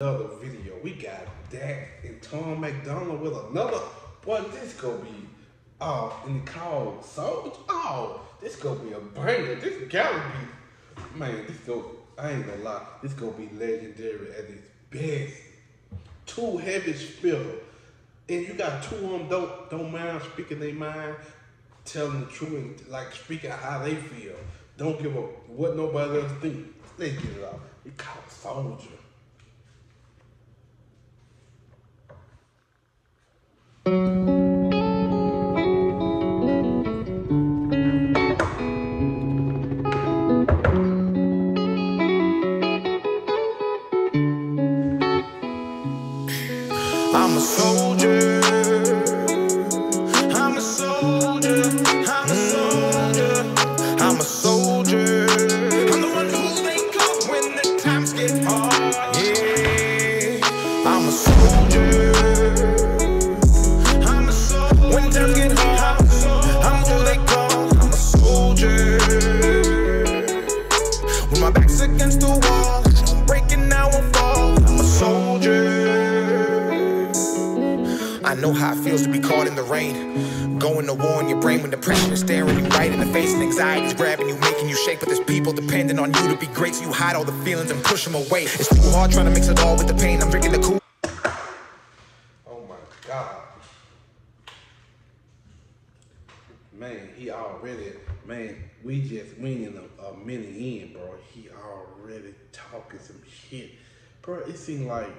another video. We got Dax and Tom MacDonald with another. Boy, this gonna be oh, and the call Soldier. Oh, this gonna be a banger. This gotta be man. This go. I ain't gonna lie. This gonna be legendary at its best. Two heavy spitter, and you got two of them don't don't mind speaking their mind, telling the truth, and like speaking how they feel. Don't give a what nobody else think. Let's get it out. It called Soldier. I'm a soldier. I'm a soldier. I'm a soldier. I'm a soldier. I'm the one who they call when the times get hard. Yeah. I'm a soldier. Know how it feels to be caught in the rain. Going to war in your brain when depression is staring you right in the face and anxiety's grabbing you, making you shake. But there's people depending on you to be great, so you hide all the feelings and push them away. It's too hard trying to mix it all with the pain. I'm drinking the cool. Oh my God. Man, he already, man, we just in a, a minute in, bro. He already talking some shit. Bro, it seems like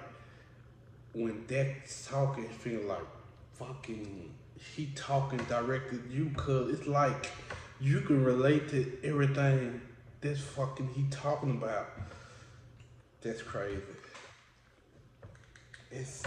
when Dax's talking, it feels like fucking he talking directly to you cause it's like you can relate to everything that's fucking he talking about. That's crazy. It's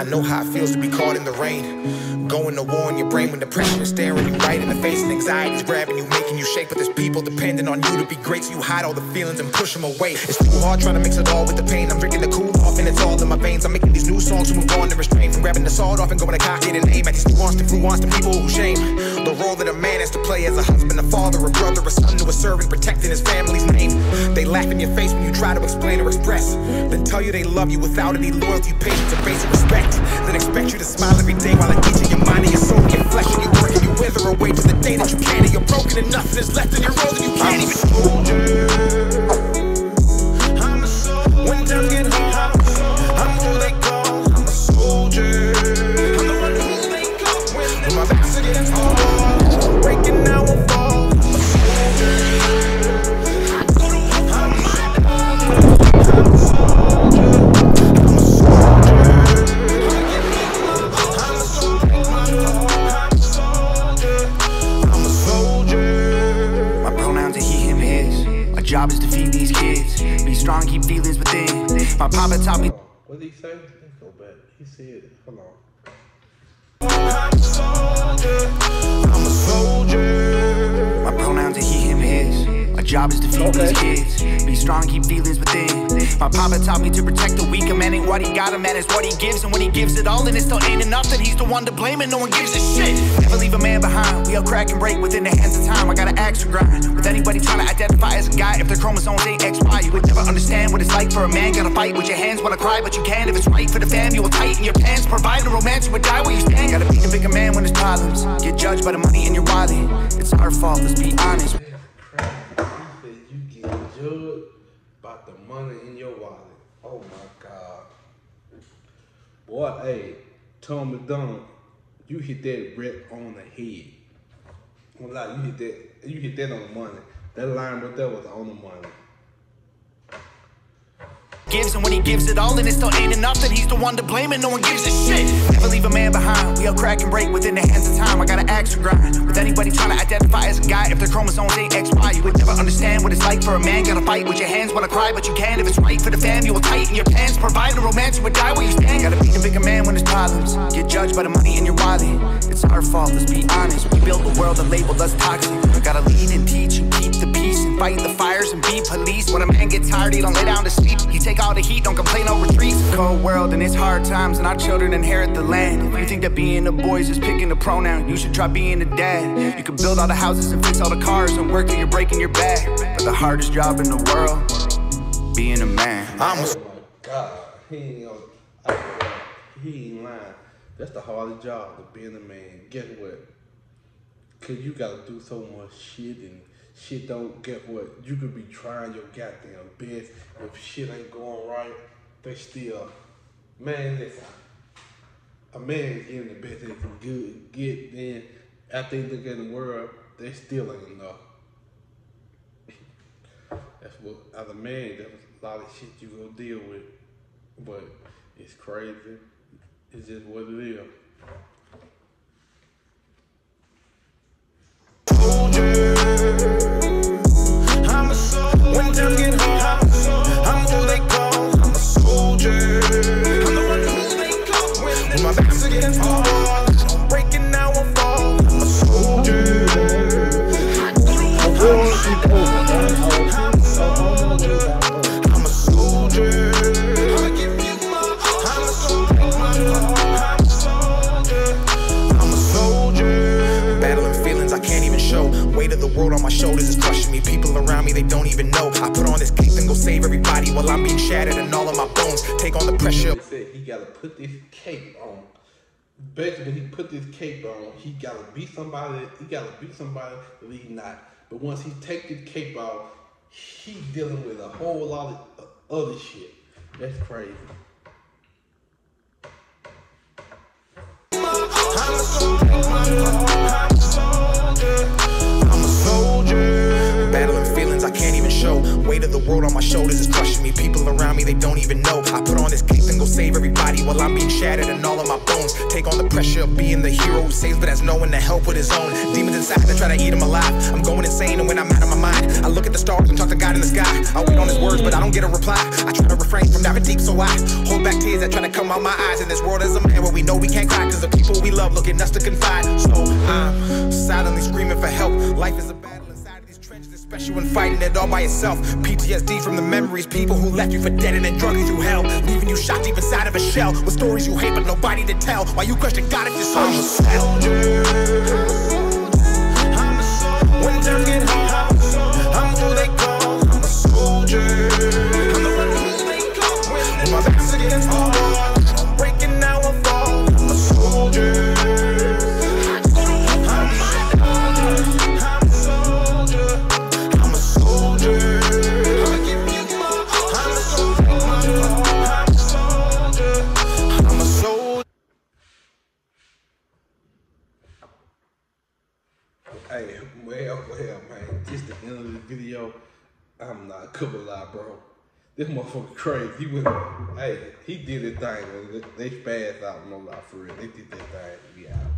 I know how it feels to be caught in the rain. Going to war in your brain when depression is staring you right in the face and anxiety's grabbing you, making you shake. But there's people depending on you to be great, so you hide all the feelings and push them away. It's too hard trying to mix it all with the pain. I'm drinking the cool off and it's all in my veins. I'm making these new songs to move on and restrain from grabbing the sword off and going to cock it and aim at these nuanced influence to people who shame. The role that a man has to play as a husband, a father, a brother, a son to a servant, protecting his family's name. They laugh in your face when you try to explain or express. Then tell you they love you without any loyalty, patience, or basic respect. Then expect you to smile every day while I eat your mind and your soul, your flesh, and your work, and you wither away to the day that you can't, and you're broken and nothing is left in your road, and you can't even. Soldier. My papa taught me. What did he say? Let's go back. He said, hold on. I'm a soldier. I'm a soldier. My pronouns are he, him, his. Job is to feed these kids. Be strong, keep feelings within. My papa taught me to protect the weak. A man ain't what he got, a man is what he gives. And when he gives it all, and it still ain't enough, then he's the one to blame, and no one gives a shit. Never leave a man behind. We all crack and break within the hands of time. I gotta axe grind. With anybody trying to identify as a guy, if their chromosomes ain't XY, you would never understand what it's like for a man. Gotta fight with your hands, wanna cry, but you can. If it's right for the fam, you will tighten your pants. Provide a romance, you would die where you stand. Gotta be the bigger man when there's problems. Get judged by the money in your wallet. It's our fault, let's be honest. That's crazy. He said you get judged by the money in your wallet. Oh my God. Boy, hey, Tom MacDonald, you hit that rep on the head. Well, like, you hit that, you hit that on the money. That line right there was on the money. Gives and when he gives it all and it still ain't enough then he's the one to blame and no one gives a shit. Never leave a man behind. We all crack and break within the hands of time. I gotta axe to grind. With anybody trying to identify as a guy if their chromosomes ain't xy you would never understand what it's like for a man. Gotta fight with your hands wanna cry but you can if it's right for the fam you will tighten your pants. Provide a romance you would die where you stand. Gotta be the bigger man when there's problems. Get judged by the money in your wallet. It's our fault let's be honest. We built a world that labeled us toxic. Gotta lead and teach. and keep the fight the fires and be police. When a man gets tired, he don't lay down to sleep. He take all the heat, don't complain, no retreats. Cold world and it's hard times, and our children inherit the land. If you think that being a boy is just picking a pronoun, you should try being a dad. You can build all the houses and fix all the cars and work till you're breaking your back. But the hardest job in the world, being a man. I'm a Oh my God, he ain't gonna, I, he ain't lying. That's the hardest job of being a man. Guess what? Cause you gotta do so much shit and shit don't get what you could be trying your goddamn best. If shit ain't going right, they still man listen. A man getting the best they can good get then after they look at the world, they still ain't enough. That's what as a man, that's a lot of shit you gonna deal with. But it's crazy. It's just what it is. My back's against the wall. Take on the pressure. He said he gotta put this cape on. Basically, when he put this cape on, he gotta be somebody. He gotta be somebody that he's not. But once he take this cape off, he dealing with a whole lot of other shit. That's crazy. I'm a soldier. Battling feelings I can't even show. Weight of the world on my shoulders is crushing me. People around me, they don't even know. I put on this cape and go save everybody while I'm being shattered and all of my bones. Take on the pressure of being the hero who saves, but has no one to help with his own. Demons inside that try to eat him alive. I'm going insane, and when I'm out of my mind, I look at the stars and talk to God in the sky. I wait on his words, but I don't get a reply. I try to refrain from diving deep, so I hold back tears that try to come out my eyes. In this world as a man, where we know we can't cry, cause the people we love looking us to confide. So I'm silently screaming for help. Life is a battle especially when fighting it all by yourself. PTSD from the memories, people who left you for dead and then drug you through hell, leaving you shot deep inside of a shell with stories you hate but nobody to tell. Why you question God if you're soldier. Hey, well, well, man, just the end of the video. I'm not gonna lie, bro. This motherfucker crazy. He went, hey, he did his thing. They, they spazzed out, no lie, for real. They did their thing. Yeah.